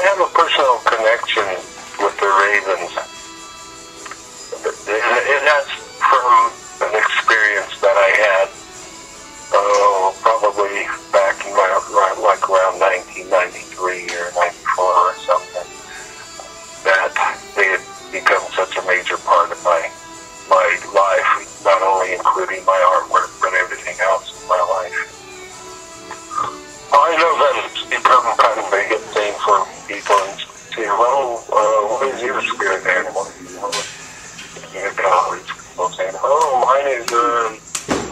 I have a personal connection with the Ravens. It has. People and say, uh, is your spirit animal? Your college people oh, mine is, uh,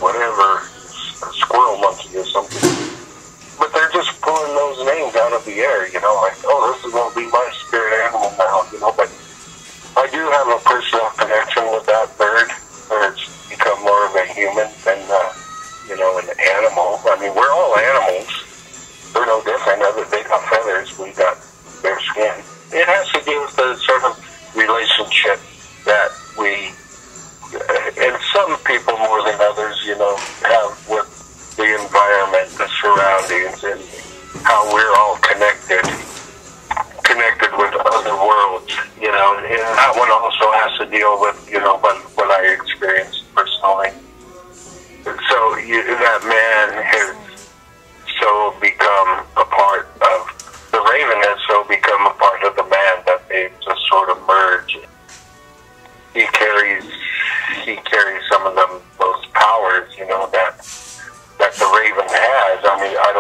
whatever, a squirrel monkey or something. But they're just pulling those names out of the air, you know, like, oh, this is going to be my spirit animal now, you know, but I do have a personal connection with that bird, where it's become more of a human than, uh, you know, an animal. I mean, we're all animals. With the sort of relationship that we, uh, and some people more than others, you know, have with the environment, the surroundings, and how we're all connected connected with other worlds, you know, and that one also has to deal with, you know, what, what I experienced personally. So you, that man has so become a part of, the raven has so become a part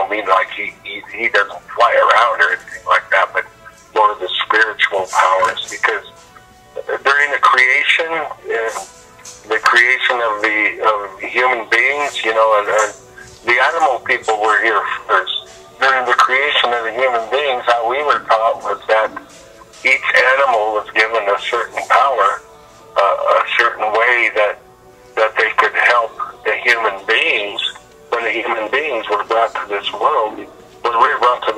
don't mean like he, he, he doesn't fly around or anything like that, but more the spiritual powers because during the creation, uh, the creation of the of human beings, you know, and, and the animal people were here first. During the creation of the human beings, how we were taught was that each animal was given a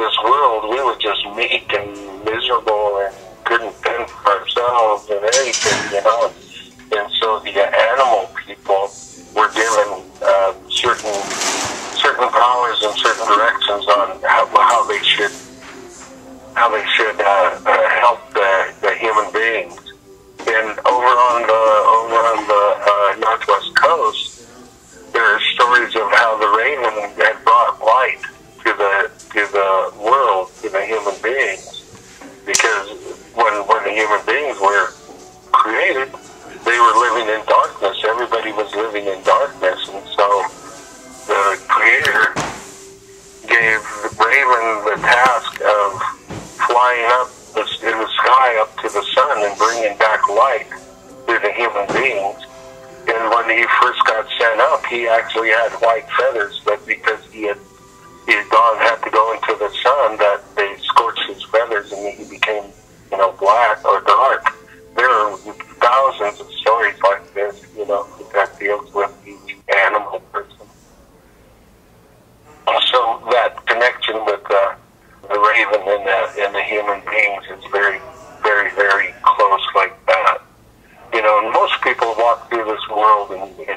this world, we were just meek and miserable and couldn't fend for ourselves and anything, you know. And, so the animal people were given uh, certain certain powers and certain directions on how, how they should how they should uh, uh, help the, the human beings. And over on the over on the uh, up to the sun and bringing back light to the human beings. And when he first got sent up, he actually had white feathers, but because he had he had gone had to go into the sun, that they scorched his feathers and he became, you know, black or dark. There are thousands of stories like this, you know, that deals with each animal person. So that connection with uh, the raven and the and the human beings is very, very, very